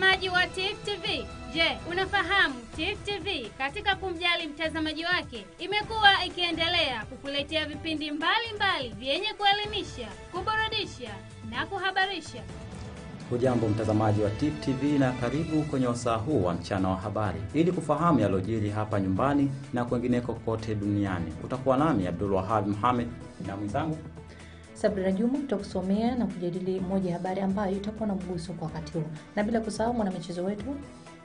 mtazamaji wa Tifu TV. Je, unafahamu Tifu TV katika kumjali mtazamaji wake imekuwa ikiendelea kukuletea vipindi mbalimbali vyenye kuelimisha, kuburudisha na kuhabarisha. Hujambo mtazamaji wa Tifu TV na karibu kwenye wasaa huu wa mchana wa habari ili kufahamu yaliyojiri hapa nyumbani na kwengineko kote duniani. Utakuwa nami Abdul Wahab Muhamed na mwenzangu Sabrina Juma tutakusomea na kujadili moja ya habari ambayo itakuwa na mguso kwa wakati huu, na bila kusahau mwanamichezo wetu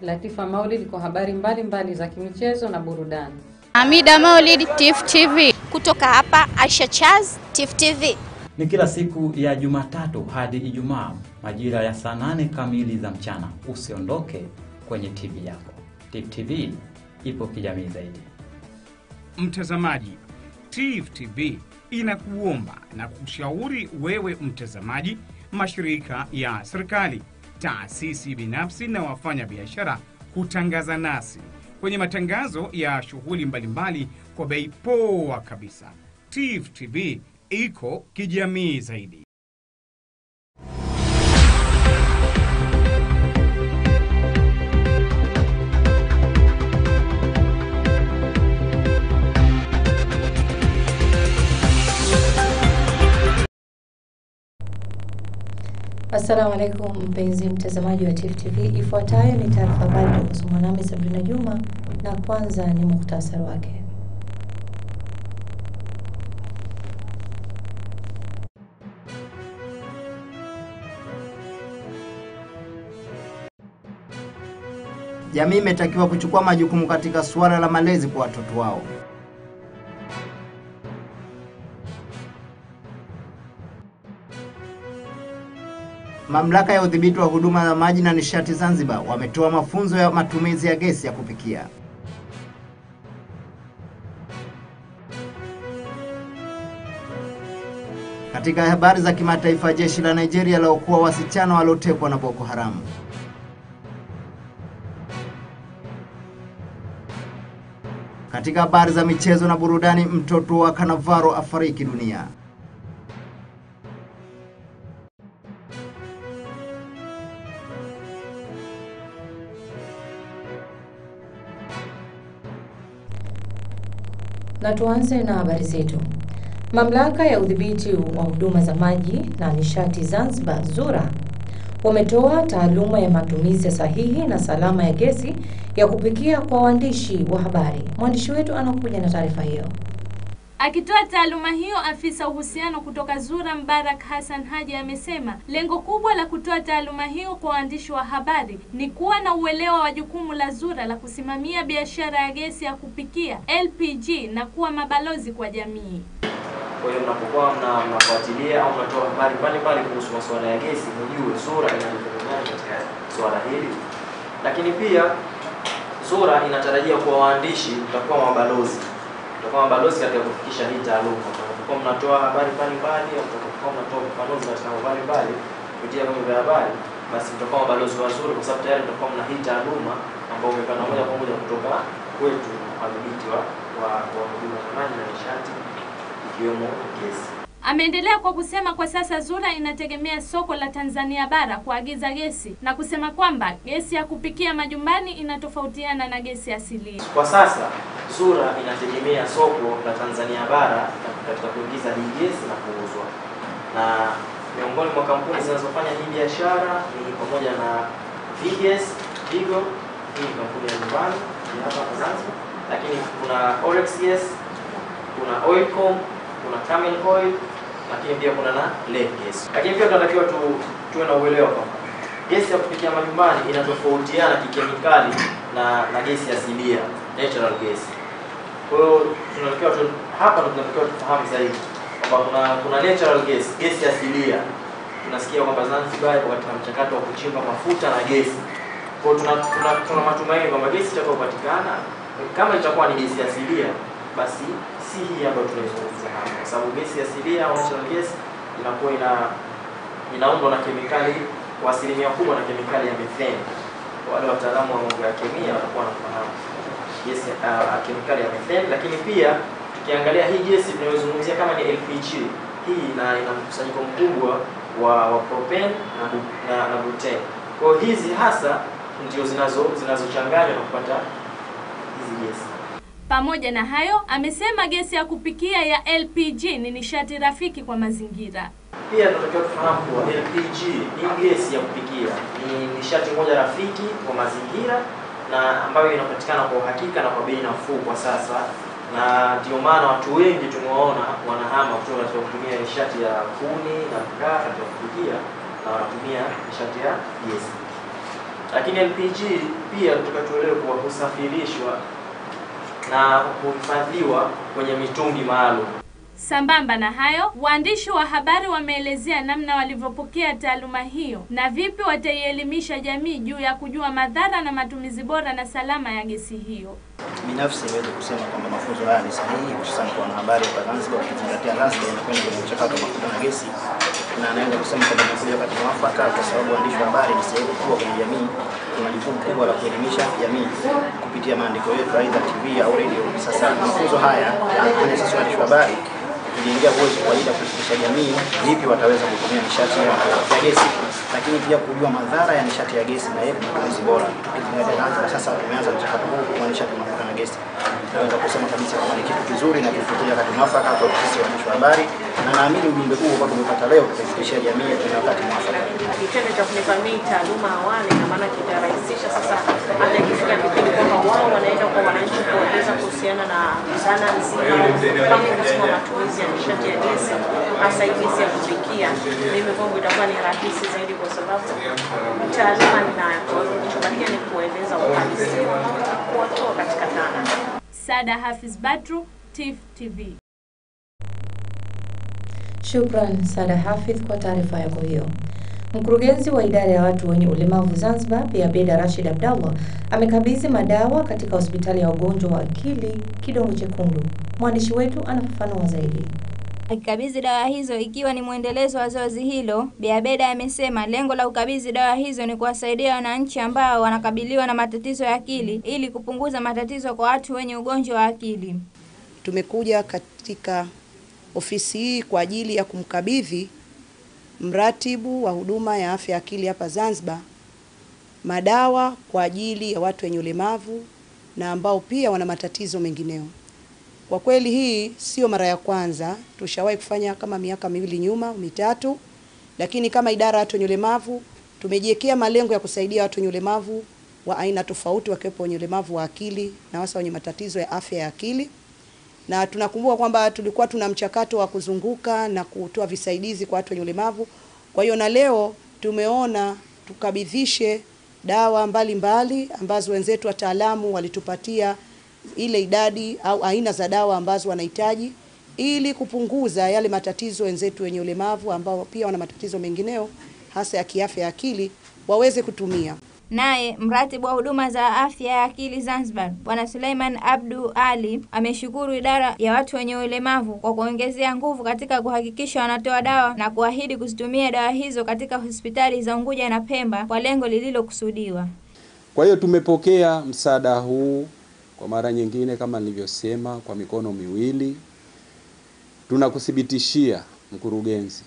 Latifa Maulid kwa habari mbalimbali za kimichezo na burudani. Hamida Maulid, tif TV. Kutoka hapa Aisha Chaz, tif TV. ni kila siku ya Jumatatu hadi Ijumaa majira ya saa nane kamili za mchana. Usiondoke kwenye TV yako. tif TV ipo kijamii zaidi. Mtazamaji, TIFF TV inakuomba na kushauri wewe mtazamaji, mashirika ya serikali, taasisi binafsi na wafanya biashara kutangaza nasi kwenye matangazo ya shughuli mbalimbali kwa bei poa kabisa. TIFF TV iko kijamii zaidi. Assalamu alaikum mpenzi mtazamaji wa Tifu TV, ifuatayo ni taarifa habari itakosomwa nami Sabrina Juma, na kwanza ni muhtasari wake. Jamii imetakiwa kuchukua majukumu katika suala la malezi kwa watoto wao. Mamlaka ya udhibiti wa huduma za maji na nishati Zanzibar wametoa mafunzo ya matumizi ya gesi ya kupikia. Katika habari za kimataifa, jeshi la Nigeria laokoa wasichana waliotekwa na Boko Haramu. Katika habari za michezo na burudani, mtoto wa Kanavaro afariki dunia. Na tuanze na habari zetu. Mamlaka ya udhibiti wa huduma za maji na nishati Zanzibar ZURA wametoa taaluma ya matumizi sahihi na salama ya gesi ya kupikia kwa waandishi wa habari. Mwandishi wetu anakuja na taarifa hiyo. Akitoa taaluma hiyo, afisa uhusiano kutoka ZURA Mbarak Hassan Haji amesema lengo kubwa la kutoa taaluma hiyo kwa waandishi wa habari ni kuwa na uelewa wa jukumu la ZURA la kusimamia biashara ya gesi ya kupikia LPG na kuwa mabalozi kwa jamii. Kwa hiyo mnapokuwa mnafuatilia au mnatoa habari mbalimbali kuhusu masuala ya gesi, mjue ZURA inajitegemea katika suala hili, lakini pia ZURA inatarajia kuwa waandishi mtakuwa mabalozi, mtakuwa mabalozi katika kufikisha hii taaluma. kwa mnatoa habari mbalimbali au mtakapokuwa mnatoa ufafanuzi katika mambo mbalimbali kupitia vyombo vya habari, basi mtakuwa mabalozi wazuri, kwa sababu tayari mtakuwa mna hii taaluma ambayo umepanda moja kwa moja kutoka kwetu wadhibiti wa wa wa huduma za maji na nishati ikiwemo gesi. Ameendelea kwa kusema kwa sasa ZURA inategemea soko la Tanzania bara kuagiza gesi na kusema kwamba gesi ya kupikia majumbani inatofautiana na gesi asilia. Kwa sasa ZURA inategemea soko la Tanzania bara katika kuingiza hii gesi na kuuzwa, na miongoni mwa kampuni zinazofanya hii biashara ni pamoja na VGS, Vigo, hii ni kampuni ya nyumbani hapa Zanzibar, lakini kuna Orex Gas, kuna Oilcom, kuna Camel Oil, lakini pia kuna na Lake Gas. Lakini pia tunatakiwa tu, tuwe na uelewa kwamba gesi ya kupikia majumbani inatofautiana kikemikali na na gesi asilia natural gas. Kwa hiyo tunatakiwa tu, hapa ndo tunatakiwa tufahamu zaidi kwamba kuna kuna natural gas, gesi asilia. Tunasikia kwamba Zanzibar ipo katika mchakato wa kuchimba mafuta na gesi. Kwa hiyo tuna, tuna, tuna matumaini kwamba gesi itakayopatikana kama itakuwa ni gesi asilia, basi si hii ambayo tunaizungumza hapa, kwa sababu gesi asilia au natural gas inakuwa ina inaundwa na kemikali kwa asilimia kubwa na kemikali ya methane. Wale wataalamu wa mambo ya kemia watakuwa wanafahamu gesi uh, kemikali ya methane, lakini pia tukiangalia hii gesi tunayozungumzia kama ni LPG, hii ina ina mkusanyiko mkubwa wa, wa propane na, na, na butane. Kwa hizi hasa ndio zinazo zinazochanganywa na kupata hizi gesi. Pamoja na hayo, amesema gesi ya kupikia ya LPG ni nishati rafiki kwa mazingira. Pia tunatakiwa kufahamu kuwa LPG hii gesi ya kupikia ni nishati moja rafiki kwa mazingira na ambayo inapatikana kwa uhakika na kwa bei nafuu kwa sasa, na ndio maana watu wengi tumewaona wanahama kutoka katika kutumia nishati ya kuni na mkaa katika kupikia na wanatumia nishati ya gesi. Lakini LPG pia tunatakiwa tuelewe kuwa husafirishwa na kuhifadhiwa kwenye mitungi maalum. Sambamba na hayo, waandishi wa habari wameelezea namna walivyopokea taaluma hiyo na vipi wataielimisha jamii juu ya kujua madhara na matumizi bora na salama ya gesi hiyo. Binafsi niweze kusema kwamba mafunzo haya ni sahihi, hususan kwa wanahabari hapa Zanzibar, ukizingatia Zanzibar inakwenda kwenye mchakato wa mafuta na gesi, na anaweza kusema kwamba amekuja wakati mwafaka, kwa sababu waandishi wa habari ni sehemu kubwa kwenye jamii. Tuna jukumu kubwa la kuelimisha jamii kupitia maandiko yetu, aidha TV au radio. Sasa mafunzo haya yanafanya sisi waandishi wa habari tuliingia uwezo kwa ajili ya kufikisha jamii vipi wataweza kutumia nishati ya gesi, lakini pia kujua madhara ya nishati ya gesi na yepi matumizi bora. Zanzibar sasa tumeanza mchakato huu kwa nishati ya na gesi, tunaweza kusema kabisa kwamba ni kitu kizuri na kifutia wakati mwafaka kwa sisi waandishi wa habari, na naamini ujumbe huu ambao tumepata leo tutaifikishia jamii kwenye wakati mwafaka. kitendo cha kunipa mimi taaluma awali na maana kitarahisisha sasa, hata ikifika kipindi kwamba wao wanaenda kwa wananchi kueleza kuhusiana na dhana nzima kama matumizi ya nishati ya gesi, hasa gesi ya kupikia, mimi kwangu itakuwa ni rahisi zaidi, kwa sababu taaluma ninayo. Kwa hiyo kilichobakia ni kueleza uhalisia wa mambo na kuwatoa katika dhana. Sada Hafiz Badru, TIFF TV. Shukran Sada Hafidh kwa taarifa yako hiyo. Mkurugenzi wa idara ya watu wenye ulemavu Zanzibar, Bi Abeda Rashid Abdallah amekabidhi madawa katika hospitali ya wagonjwa wa akili Kidongo Chekundu. Mwandishi wetu anafafanua zaidi. Akikabidhi dawa hizo ikiwa ni mwendelezo wa zoezi hilo, Bi Abeda amesema lengo la ukabidhi dawa hizo ni kuwasaidia wananchi ambao wanakabiliwa na matatizo ya akili ili kupunguza matatizo kwa watu wenye ugonjwa wa akili. Tumekuja katika ofisi hii kwa ajili ya kumkabidhi mratibu wa huduma ya afya ya akili hapa Zanzibar madawa kwa ajili ya watu wenye ulemavu na ambao pia wana matatizo mengineo. Kwa kweli hii sio mara ya kwanza, tushawahi kufanya kama miaka miwili nyuma mitatu, lakini kama idara ya watu wenye ulemavu tumejiwekea malengo ya kusaidia watu wenye ulemavu wa aina tofauti, wakiwepo wenye ulemavu wa akili na hasa wenye matatizo ya afya ya akili. Na tunakumbuka kwamba tulikuwa tuna mchakato wa kuzunguka na kutoa visaidizi kwa watu wenye ulemavu. Kwa hiyo na leo tumeona tukabidhishe dawa mbalimbali mbali, ambazo wenzetu wataalamu walitupatia ile idadi au aina za dawa ambazo wanahitaji ili kupunguza yale matatizo wenzetu wenye ulemavu ambao pia wana matatizo mengineo hasa ya kiafya ya akili waweze kutumia. Naye mratibu wa huduma za afya ya akili Zanzibar, Bwana Suleiman Abdu Ali ameshukuru idara ya watu wenye ulemavu kwa kuongezea nguvu katika kuhakikisha wanatoa dawa na kuahidi kuzitumia dawa hizo katika hospitali za Unguja na Pemba kwa lengo lililokusudiwa. Kwa hiyo tumepokea msaada huu kwa mara nyingine, kama nilivyosema, kwa mikono miwili. Tunakuthibitishia mkurugenzi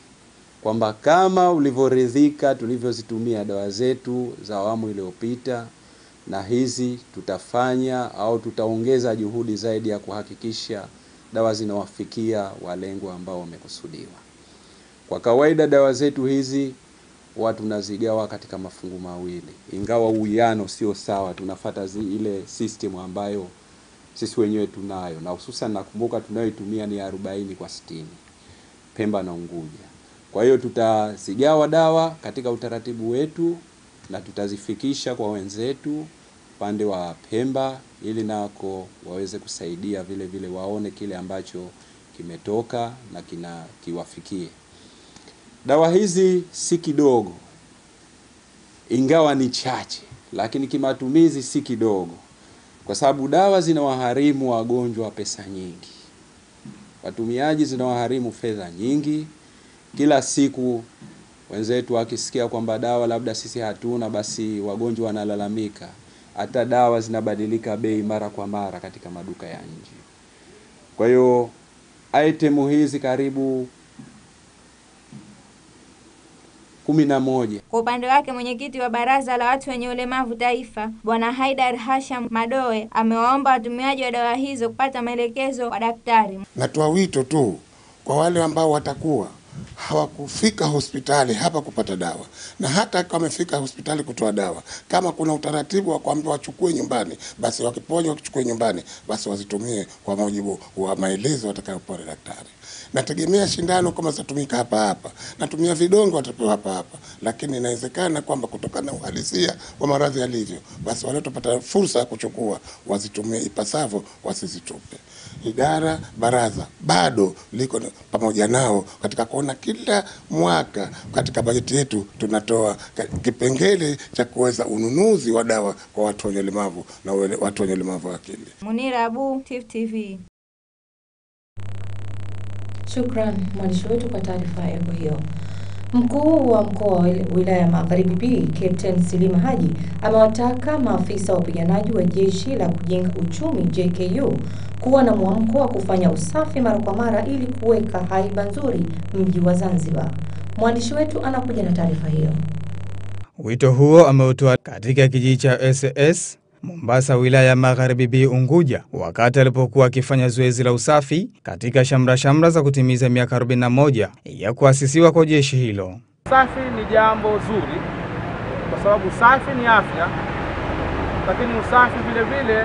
kwamba kama ulivyoridhika tulivyozitumia dawa zetu za awamu iliyopita, na hizi tutafanya au tutaongeza juhudi zaidi ya kuhakikisha dawa zinawafikia walengwa ambao wamekusudiwa. Kwa kawaida dawa zetu hizi huwa tunazigawa katika mafungu mawili, ingawa uwiano sio sawa, tunafata zi, ile system ambayo sisi wenyewe tunayo, na hususan nakumbuka tunayoitumia ni 40 kwa 60 Pemba na Unguja. Kwa hiyo tutazigawa dawa katika utaratibu wetu na tutazifikisha kwa wenzetu upande wa Pemba ili nako waweze kusaidia vile vile, waone kile ambacho kimetoka na kina kiwafikie. Dawa hizi si kidogo, ingawa ni chache, lakini kimatumizi si kidogo, kwa sababu dawa zinawaharimu wagonjwa pesa nyingi, watumiaji zinawaharimu fedha nyingi kila siku wenzetu wakisikia kwamba dawa labda sisi hatuna, basi wagonjwa wanalalamika. Hata dawa zinabadilika bei mara kwa mara katika maduka ya nje. Kwa hiyo itemu hizi karibu kumi na moja. Kwa upande wake mwenyekiti wa baraza la watu wenye ulemavu taifa Bwana Haidar Hasham Madoe amewaomba watumiaji wa dawa hizo kupata maelekezo kwa daktari. Natoa wito tu kwa wale ambao watakuwa hawakufika hospitali hapa kupata dawa, na hata kama wamefika hospitali kutoa dawa, kama kuna utaratibu wa kuambia wachukue nyumbani, basi wakiponywa wakichukue nyumbani, basi wazitumie kwa mujibu wa maelezo watakayopewa daktari. Nategemea shindano kama zitatumika hapa hapa, natumia vidonge watapewa hapa hapa, lakini inawezekana kwamba kutokana na uhalisia wa maradhi yalivyo, basi wanatopata fursa ya kuchukua wazitumie ipasavyo, wasizitupe. Idara baraza bado liko pamoja nao katika kuona kila mwaka katika bajeti yetu tunatoa kipengele cha kuweza ununuzi wa dawa kwa watu wenye ulemavu na wele, watu wenye ulemavu wa akili. Munira Abu, Tifu TV. Shukran mwandishi wetu kwa taarifa yako hiyo. Mkuu wa mkoa wa wilaya ya Magharibi B, Captain Silima Haji amewataka maafisa wa wapiganaji wa jeshi la kujenga uchumi JKU kuwa na mwamko wa kufanya usafi mara kwa mara ili kuweka haiba nzuri mji wa Zanzibar. Mwandishi wetu anakuja na taarifa hiyo. Wito huo ameutoa katika kijiji cha SS Mombasa, wilaya ya Magharibi B Unguja, wakati alipokuwa akifanya zoezi la usafi katika shamra shamra za kutimiza miaka 41 ya kuasisiwa kwa jeshi hilo. Usafi ni jambo zuri kwa sababu usafi ni afya, lakini usafi vile vile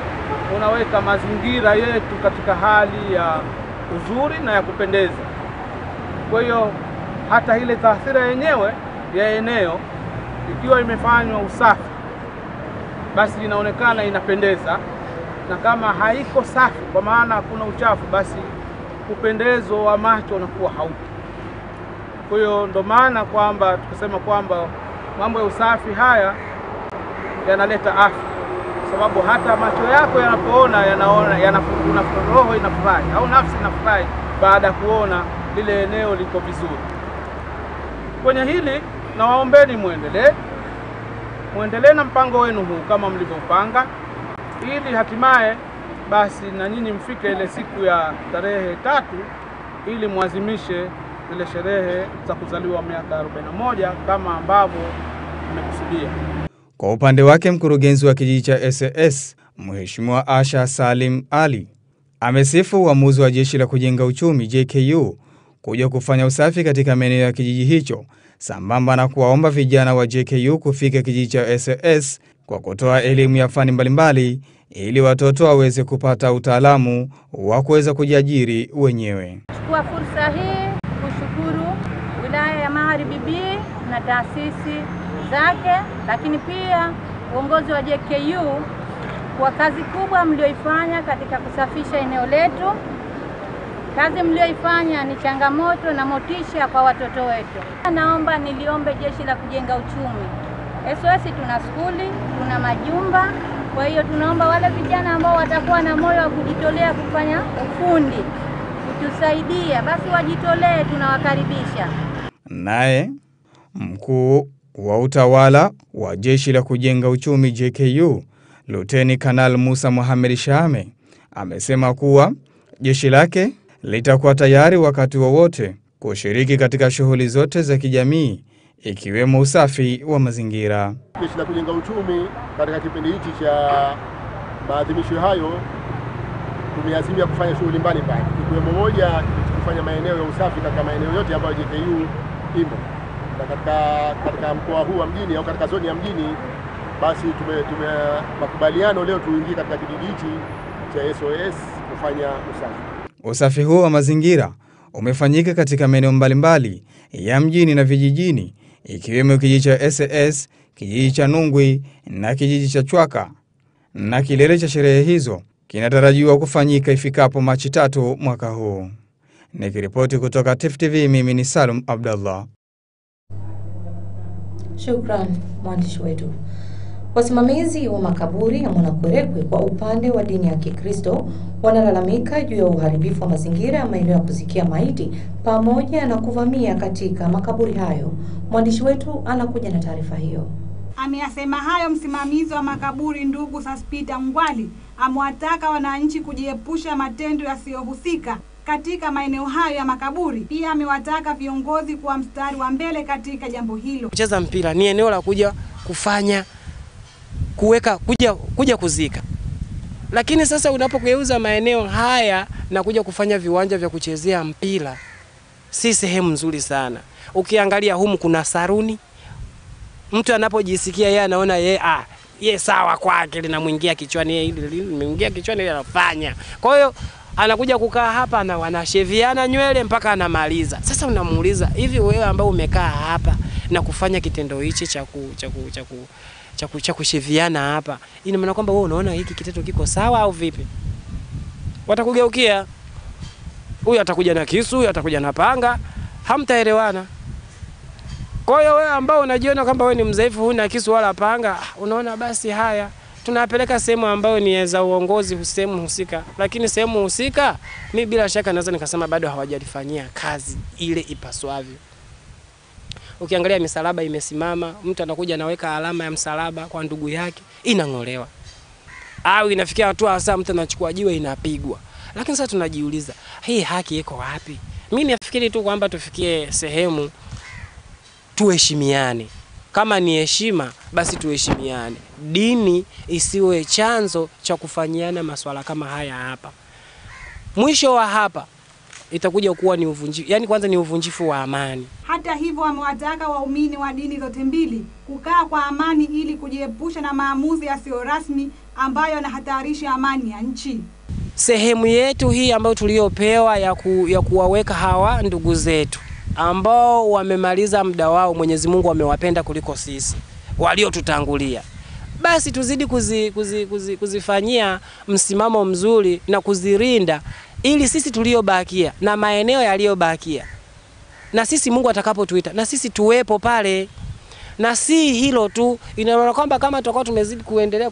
unaweka mazingira yetu katika hali ya uzuri na ya kupendeza. Kwa hiyo hata ile taathira yenyewe ya eneo ikiwa imefanywa usafi, basi inaonekana inapendeza, na kama haiko safi, kwa maana kuna uchafu, basi upendezo wa macho unakuwa haupo. Kwa hiyo ndo maana kwamba tukasema kwamba mambo ya usafi haya yanaleta afya, kwa sababu hata macho yako yanapoona yanaona una- roho inafurahi au nafsi inafurahi baada ya kuona lile eneo liko vizuri. Kwenye hili nawaombeni mwendelee mwendelee na mpango wenu huu kama mlivyopanga, ili hatimaye basi na nyinyi mfike ile siku ya tarehe tatu ili mwazimishe zile sherehe za kuzaliwa miaka 41 kama ambavyo mmekusudia. Kwa upande wake mkurugenzi wa kijiji cha SAS Mheshimiwa Asha Salim Ali amesifu uamuzi wa jeshi la kujenga uchumi JKU kuja kufanya usafi katika maeneo ya kijiji hicho sambamba na kuwaomba vijana wa JKU kufika kijiji cha SS kwa kutoa elimu ya fani mbalimbali ili watoto waweze kupata utaalamu wa kuweza kujiajiri wenyewe. Chukua fursa hii kushukuru wilaya ya Magharibi B na taasisi zake, lakini pia uongozi wa JKU kwa kazi kubwa mlioifanya katika kusafisha eneo letu. Kazi mlioifanya ni changamoto na motisha kwa watoto wetu. Naomba niliombe jeshi la kujenga uchumi. SOS tuna skuli, tuna majumba, kwa hiyo tunaomba wale vijana ambao watakuwa na moyo wa kujitolea kufanya ufundi kutusaidia, basi wajitolee, tunawakaribisha. Naye mkuu wa utawala wa jeshi la kujenga uchumi JKU Luteni Kanal Musa Mohamed Shame amesema kuwa jeshi lake litakuwa tayari wakati wowote wa kushiriki katika shughuli zote za kijamii ikiwemo usafi wa mazingira. Jeshi la kujenga uchumi katika kipindi hichi cha maadhimisho hayo tumeazimia kufanya shughuli mbalimbali, ikiwemo moja kufanya maeneo ya usafi katika maeneo yote ambayo JKU imo na katika, katika mkoa huu wa mjini au katika zoni ya mjini, basi tume, tume makubaliano leo tuingie katika kijiji hichi cha SOS kufanya usafi. Usafi huo wa mazingira umefanyika katika maeneo mbalimbali ya mjini na vijijini ikiwemo kijiji cha SS, kijiji cha Nungwi na kijiji cha Chwaka, na kilele cha sherehe hizo kinatarajiwa kufanyika ifikapo Machi tatu mwaka huu. Nikiripoti kutoka Tifu TV, mimi ni Salum Abdallah. Shukran mwandishi wetu. Wasimamizi wa makaburi ya Mwanakwerekwe kwa upande wa dini ya Kikristo wanalalamika juu ya uharibifu wa mazingira ya maeneo ya kuzikia maiti pamoja na kuvamia katika makaburi hayo. Mwandishi wetu anakuja na taarifa hiyo. Ameyasema hayo msimamizi wa makaburi ndugu Saspita Ngwali amewataka wananchi kujiepusha matendo yasiyohusika katika maeneo hayo ya makaburi. Pia amewataka viongozi kuwa mstari wa mbele katika jambo hilo. Kucheza mpira ni eneo la kuja kufanya kuweka kuja, kuja kuzika, lakini sasa unapogeuza maeneo haya na kuja kufanya viwanja vya kuchezea mpira, si sehemu nzuri sana. Ukiangalia humu kuna saruni, mtu anapojisikia yeye anaona yeye ah, ye sawa kwake, linamwingia kichwani, yeye hili limeingia kichwani, yeye anafanya. Kwa hiyo anakuja kukaa hapa na wanasheviana nywele mpaka anamaliza. Sasa unamuuliza hivi, wewe ambao umekaa hapa na kufanya kitendo hichi cha ku, cha ku, cha ku, cha cha kushiviana hapa, ina maana kwamba wewe unaona hiki kitendo kiko sawa au vipi? Watakugeukia, huyu atakuja na kisu, huyu atakuja na panga, hamtaelewana. Kwa hiyo wewe ambao unajiona kwamba wewe ni mdhaifu, huna kisu wala panga, unaona basi haya tunapeleka sehemu ambayo ni za uongozi sehemu husika, lakini sehemu husika, mi bila shaka naweza nikasema bado hawajalifanyia kazi ile ipaswavyo. Ukiangalia misalaba imesimama, mtu anakuja anaweka alama ya msalaba kwa ndugu yake, inang'olewa au inafikia hatua hasa mtu anachukua jiwe inapigwa. Lakini sasa tunajiuliza hii haki iko wapi? Mi nafikiri tu kwamba tufikie sehemu tuheshimiane. Kama ni heshima, basi tuheshimiane. Dini isiwe chanzo cha kufanyiana maswala kama haya hapa. Mwisho wa hapa itakuja kuwa ni uvunjifu, yani kwanza ni uvunjifu wa amani. Hata hivyo, amewataka waumini wa dini zote mbili kukaa kwa amani ili kujiepusha na maamuzi yasiyo rasmi ambayo yanahatarisha amani ya nchi. Sehemu yetu hii ambayo tuliyopewa ya, ku, ya kuwaweka hawa ndugu zetu ambao wamemaliza muda wao, Mwenyezi Mungu amewapenda kuliko sisi waliotutangulia, basi tuzidi kuzi, kuzi, kuzi, kuzifanyia msimamo mzuri na kuzirinda, ili sisi tuliobakia na maeneo yaliyobakia, na sisi Mungu atakapotuita na sisi tuwepo pale. Na si hilo tu, inaona kwamba kama tutakuwa tumezidi kuendelea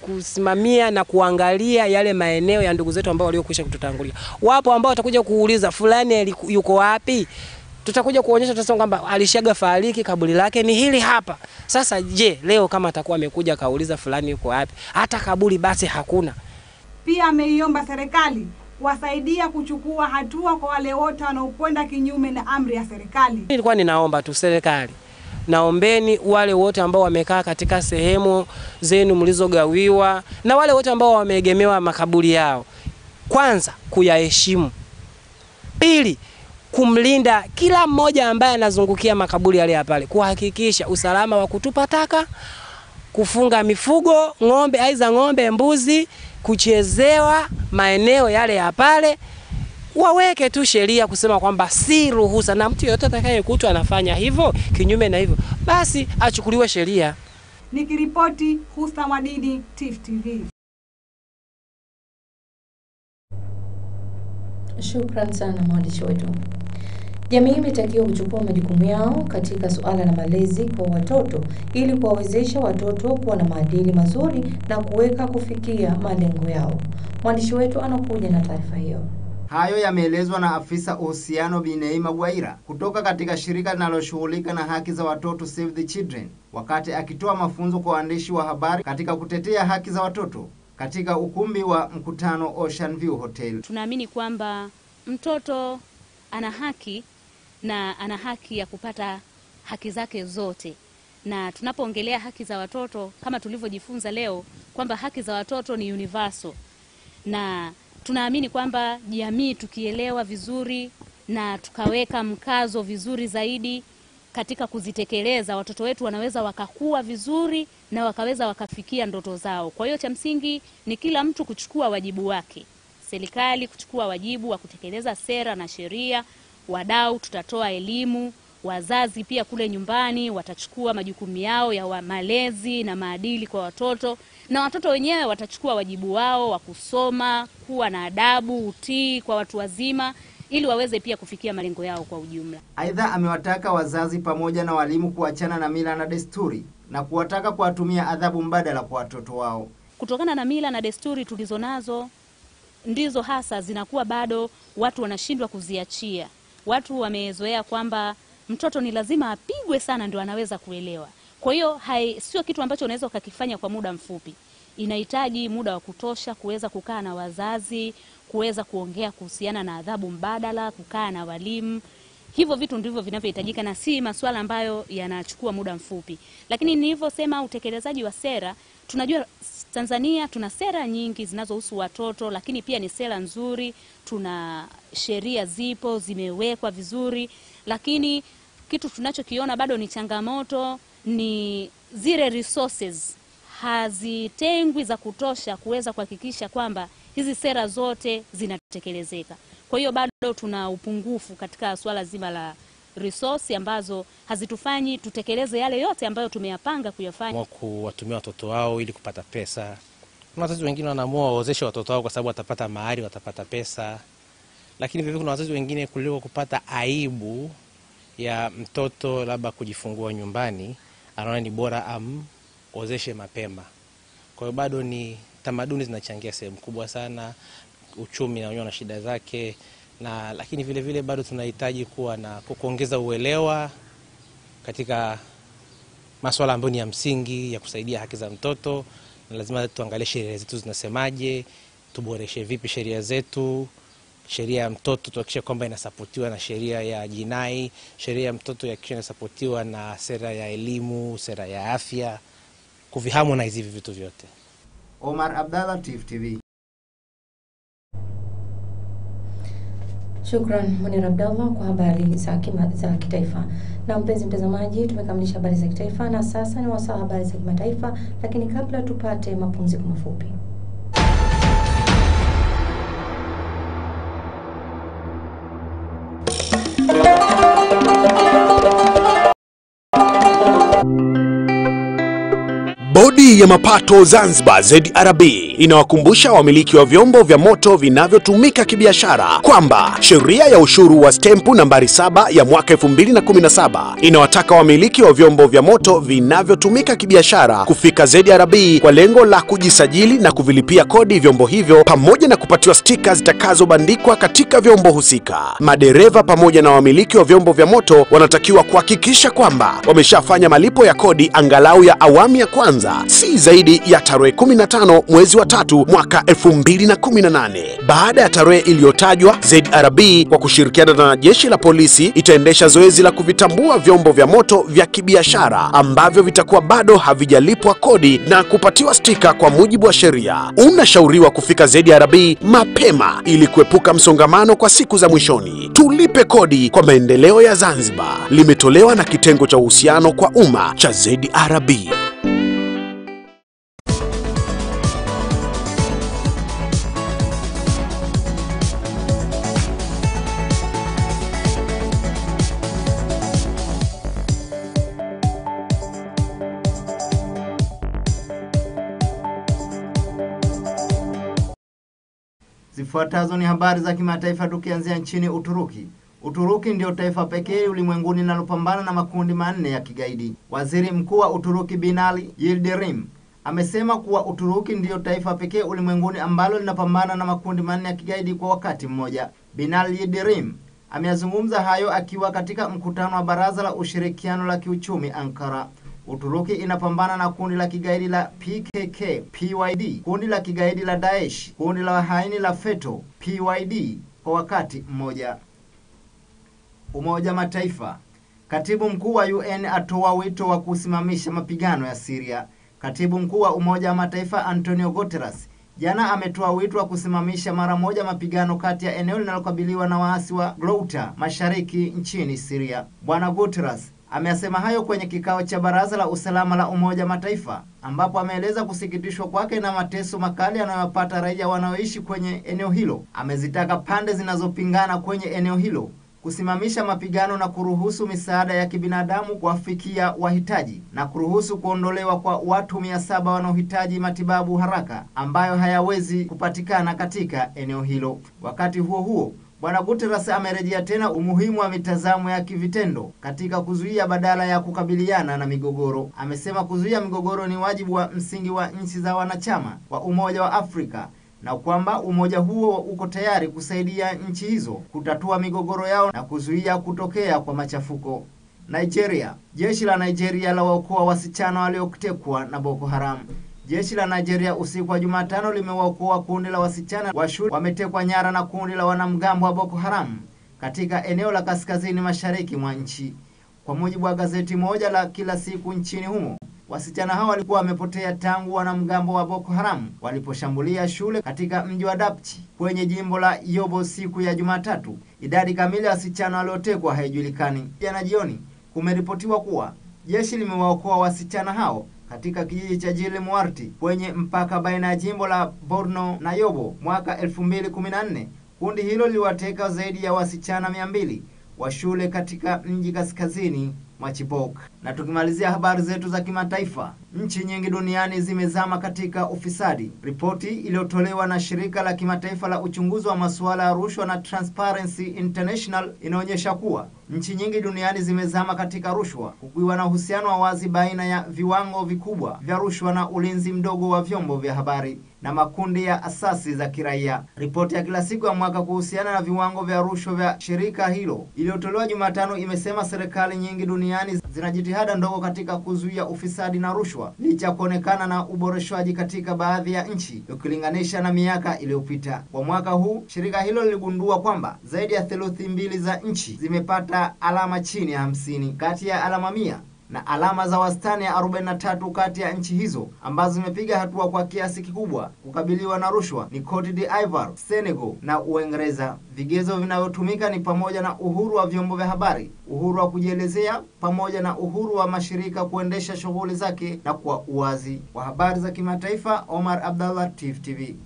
kusimamia na kuangalia yale maeneo ya ndugu zetu ambao waliokwisha kututangulia, wapo ambao watakuja kuuliza fulani yuko wapi tutakuja kuonyesha tutasema kwamba alishaga fariki, kaburi lake ni hili hapa. Sasa je, leo kama atakuwa amekuja kauliza fulani yuko wapi, hata kaburi basi hakuna. Pia ameiomba serikali kuwasaidia kuchukua hatua kwa wale wote wanaokwenda kinyume na amri ya serikali. Nilikuwa ninaomba tu serikali, naombeni wale wote ambao wamekaa katika sehemu zenu mlizogawiwa na wale wote ambao wameegemewa makaburi yao, kwanza kuyaheshimu, pili kumlinda kila mmoja ambaye anazungukia makaburi yale ya pale, kuhakikisha usalama wa kutupa taka, kufunga mifugo, ng'ombe, aidha ng'ombe, mbuzi, kuchezewa maeneo yale ya pale. Waweke tu sheria kusema kwamba si ruhusa, na mtu yeyote atakayekutwa anafanya hivyo kinyume na hivyo, basi achukuliwe sheria. Nikiripoti Husa Madidi, Tifu TV. Shukran sana mwandishi wetu. Jamii imetakiwa kuchukua majukumu yao katika suala la malezi kwa watoto ili kuwawezesha watoto kuwa na maadili mazuri na kuweka kufikia malengo yao. Mwandishi wetu anakuja na taarifa hiyo. Hayo yameelezwa na afisa uhusiano Bi Neema Gwaira kutoka katika shirika linaloshughulika na haki za watoto Save the Children, wakati akitoa mafunzo kwa waandishi wa habari katika kutetea haki za watoto katika ukumbi wa mkutano Ocean View Hotel. Tunaamini kwamba mtoto ana haki na ana haki ya kupata haki zake zote, na tunapoongelea haki za watoto kama tulivyojifunza leo kwamba haki za watoto ni universal, na tunaamini kwamba jamii tukielewa vizuri na tukaweka mkazo vizuri zaidi katika kuzitekeleza, watoto wetu wanaweza wakakua vizuri na wakaweza wakafikia ndoto zao. Kwa hiyo cha msingi ni kila mtu kuchukua wajibu wake, serikali kuchukua wajibu wa kutekeleza sera na sheria, wadau tutatoa elimu, wazazi pia kule nyumbani watachukua majukumu yao ya malezi na maadili kwa watoto, na watoto wenyewe watachukua wajibu wao wa kusoma, kuwa na adabu, utii kwa watu wazima ili waweze pia kufikia malengo yao kwa ujumla. Aidha, amewataka wazazi pamoja na walimu kuachana na mila na desturi na kuwataka kuwatumia adhabu mbadala kwa watoto wao. Kutokana na mila na desturi tulizonazo ndizo hasa zinakuwa bado watu wanashindwa kuziachia. Watu wamezoea kwamba mtoto ni lazima apigwe sana ndio anaweza kuelewa. Kwa hiyo sio kitu ambacho unaweza ukakifanya kwa muda mfupi. Inahitaji muda wa kutosha kuweza kukaa na wazazi, kuweza kuongea kuhusiana na adhabu mbadala, kukaa na walimu. Hivyo vitu ndivyo vinavyohitajika na si masuala ambayo yanachukua muda mfupi. Lakini nilivyosema, utekelezaji wa sera, tunajua Tanzania tuna sera nyingi zinazohusu watoto, lakini pia ni sera nzuri, tuna sheria zipo zimewekwa vizuri, lakini kitu tunachokiona bado ni changamoto ni zile resources hazitengwi za kutosha kuweza kuhakikisha kwamba hizi sera zote zinatekelezeka. Kwa hiyo bado tuna upungufu katika swala zima la resource ambazo hazitufanyi tutekeleze yale yote ambayo tumeyapanga kuyafanya. Wa kuwatumia watoto wao ili kupata pesa. Kuna wazazi wengine wanaamua waozeshe watoto wao kwa sababu watapata mahari, watapata pesa, lakini vivyo kuna wazazi wengine kuliko kupata aibu ya mtoto labda kujifungua nyumbani, anaona ni bora amozeshe mapema. Kwa hiyo bado ni tamaduni zinachangia sehemu kubwa sana, uchumi na wenyewe na shida zake na lakini vile vile bado tunahitaji kuwa na kuongeza uelewa katika masuala ambayo ni ya msingi ya kusaidia haki za mtoto, na lazima tuangalie sheria zetu zinasemaje, tuboreshe vipi sheria zetu. Sheria ya mtoto tuhakikishe kwamba inasapotiwa na sheria ya jinai, sheria ya mtoto ihakikishe inasapotiwa na sera ya elimu, sera ya afya, kuviharmonize hivi vitu vyote. Omar Abdallah, TIFF TV. Shukran Munir Abdallah kwa habari za, kima, za kitaifa. Na mpenzi mtazamaji, tumekamilisha habari za kitaifa na sasa ni wasaa habari za kimataifa, lakini kabla tupate mapumziko mafupi. Ya mapato Zanzibar ZRB inawakumbusha wamiliki wa vyombo vya moto vinavyotumika kibiashara kwamba sheria ya ushuru wa stempu nambari 7 ya mwaka 2017 inawataka wamiliki wa vyombo vya moto vinavyotumika kibiashara kufika ZRB kwa lengo la kujisajili na kuvilipia kodi vyombo hivyo pamoja na kupatiwa stika zitakazobandikwa katika vyombo husika. Madereva pamoja na wamiliki wa vyombo vya moto wanatakiwa kuhakikisha kwamba wameshafanya malipo ya kodi angalau ya awamu ya kwanza si zaidi ya tarehe 15 mwezi wa tatu mwaka 2018. Baada ya tarehe iliyotajwa, ZRB kwa kushirikiana na jeshi la polisi itaendesha zoezi la kuvitambua vyombo vya moto vya kibiashara ambavyo vitakuwa bado havijalipwa kodi na kupatiwa stika kwa mujibu wa sheria. Unashauriwa kufika ZRB mapema ili kuepuka msongamano kwa siku za mwishoni. Tulipe kodi kwa maendeleo ya Zanzibar. Limetolewa na kitengo cha uhusiano kwa umma cha ZRB. Zifuatazo ni habari za kimataifa tukianzia nchini Uturuki. Uturuki ndio taifa pekee ulimwenguni linalopambana na makundi manne ya kigaidi. Waziri Mkuu wa Uturuki Binali Yildirim amesema kuwa Uturuki ndiyo taifa pekee ulimwenguni ambalo linapambana na makundi manne ya kigaidi kwa wakati mmoja. Binali Yildirim ameyazungumza hayo akiwa katika mkutano wa Baraza la Ushirikiano la Kiuchumi Ankara. Uturuki inapambana na kundi la kigaidi la PKK, PYD, kundi la kigaidi la Daesh, kundi la wahaini la FETO, PYD kwa wakati mmoja. Umoja Mataifa. Katibu mkuu wa UN atoa wito wa kusimamisha mapigano ya Syria. Katibu mkuu wa Umoja wa Mataifa Antonio Guterres jana ametoa wito wa kusimamisha mara moja mapigano kati ya eneo linalokabiliwa na waasi wa Ghouta mashariki nchini Syria. Bwana Guterres ameyasema hayo kwenye kikao cha Baraza la Usalama la Umoja Mataifa ambapo ameeleza kusikitishwa kwake na mateso makali yanayopata raia wanaoishi kwenye eneo hilo. Amezitaka pande zinazopingana kwenye eneo hilo kusimamisha mapigano na kuruhusu misaada ya kibinadamu kuwafikia wahitaji na kuruhusu kuondolewa kwa watu mia saba wanaohitaji matibabu haraka ambayo hayawezi kupatikana katika eneo hilo. Wakati huo huo, Bwana Guterres amerejea tena umuhimu wa mitazamo ya kivitendo katika kuzuia badala ya kukabiliana na migogoro. Amesema kuzuia migogoro ni wajibu wa msingi wa nchi za wanachama wa Umoja wa Afrika na kwamba umoja huo uko tayari kusaidia nchi hizo kutatua migogoro yao na kuzuia kutokea kwa machafuko. Nigeria. Jeshi la Nigeria la waokoa wasichana waliotekwa na Boko Haram. Jeshi la Nigeria usiku wa Jumatano limewaokoa kundi la wasichana wa shule wametekwa nyara na kundi la wanamgambo wa Boko Haram katika eneo la kaskazini mashariki mwa nchi. Kwa mujibu wa gazeti moja la kila siku nchini humo, wasichana hao walikuwa wamepotea tangu wanamgambo wa Boko Haram waliposhambulia shule katika mji wa Dapchi kwenye jimbo la Yobo siku ya Jumatatu. Idadi kamili ya wasichana waliotekwa haijulikani. Jana jioni kumeripotiwa kuwa jeshi limewaokoa wasichana hao katika kijiji cha Jile Muarti kwenye mpaka baina ya jimbo la Borno na Yobo mwaka 2014. Kundi hilo liliwateka zaidi ya wasichana 200 wa shule katika mji kaskazini mwa Chibok. Na tukimalizia habari zetu za kimataifa, nchi nyingi duniani zimezama katika ufisadi. Ripoti iliyotolewa na shirika la kimataifa la uchunguzi wa masuala ya rushwa na Transparency International inaonyesha kuwa nchi nyingi duniani zimezama katika rushwa, kukiwa na uhusiano wa wazi baina ya viwango vikubwa vya rushwa na ulinzi mdogo wa vyombo vya habari na makundi ya asasi za kiraia. Ripoti ya kila siku ya mwaka kuhusiana na viwango vya rushwa vya shirika hilo iliyotolewa Jumatano imesema serikali nyingi duniani zina jitihada ndogo katika kuzuia ufisadi na rushwa licha ya kuonekana na uboreshwaji katika baadhi ya nchi ukilinganisha na miaka iliyopita. Kwa mwaka huu, shirika hilo liligundua kwamba zaidi ya theluthi mbili za nchi zimepata alama chini ya hamsini kati ya alama mia na alama za wastani ya 43 kati ya nchi hizo ambazo zimepiga hatua kwa kiasi kikubwa kukabiliwa na rushwa ni Cote d'Ivoire, Senegal na Uingereza. Vigezo vinavyotumika ni pamoja na uhuru wa vyombo vya habari, uhuru wa kujielezea, pamoja na uhuru wa mashirika kuendesha shughuli zake na kwa uwazi. Kwa habari za kimataifa, Omar Abdallah, TIFF TV.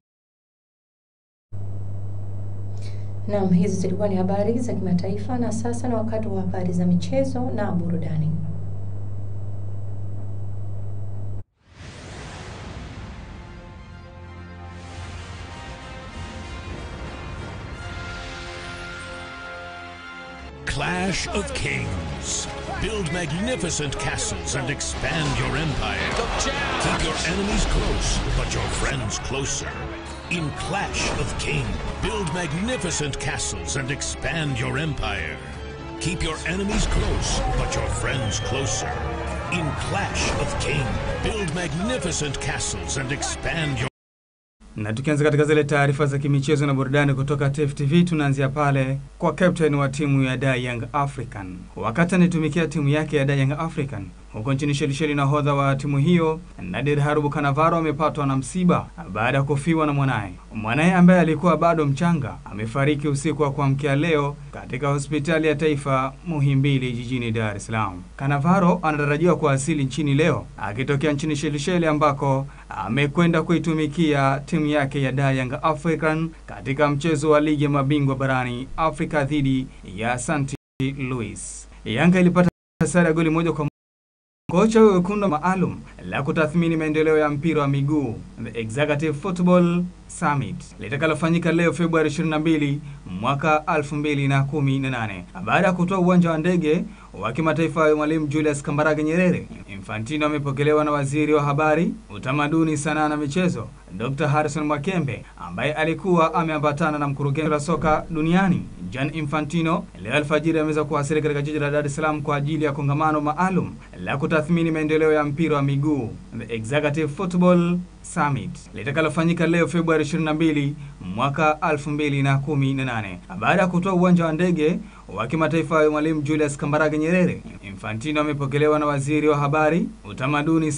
Naam, hizi zilikuwa ni habari za kimataifa, na sasa na wakati wa habari za michezo na burudani. Clash of Kings. Build magnificent castles and expand your empire. Keep your enemies close, but your friends closer. In Clash of Kings, build magnificent castles and expand your empire. Keep your enemies close, but your friends closer. In Clash of Kings, build magnificent castles and expand your Na tukianza katika zile taarifa za kimichezo na burudani kutoka tftv tunaanzia pale kwa captain wa timu ya Da Young African. Wakati anaitumikia timu yake ya Da Young African huko nchini Shelisheli, nahodha wa timu hiyo Nadir Harubu Kanavaro amepatwa na msiba baada ya kufiwa na mwanaye. Mwanaye ambaye alikuwa bado mchanga amefariki usiku wa kuamkia leo katika hospitali ya taifa Muhimbili jijini Dar es Salaam. Kanavaro anatarajiwa kuwasili nchini leo akitokea nchini Shelisheli ambako amekwenda kuitumikia timu yake ya Da Young African katika mchezo wa ligi ya mabingwa barani Afrika dhidi ya St. Louis. Yanga ilipata sare ya goli moja kwa Kocha huyo kundi maalum la kutathmini maendeleo ya mpira wa miguu the Executive Football Summit litakalofanyika leo Februari 22 mwaka 2018 baada ya kutoa uwanja wa ndege wa kimataifa wa Mwalimu Julius Kambarage Nyerere. Infantino amepokelewa na waziri wa habari, utamaduni, sanaa na michezo Dr. Harrison Mwakembe ambaye alikuwa ameambatana na mkurugenzi wa soka duniani jan Infantino. Leo alfajiri ameweza kuwasili katika jiji la Dar es Salaam kwa ajili ya kongamano maalum la kutathmini maendeleo ya mpira wa miguu the Executive Football Summit litakalofanyika leo Februari 22 mwaka 2018 baada ya kutoa uwanja wa ndege wa kimataifa ya Mwalimu Julius Kambarage Nyerere. Infantino amepokelewa na waziri wa habari, utamaduni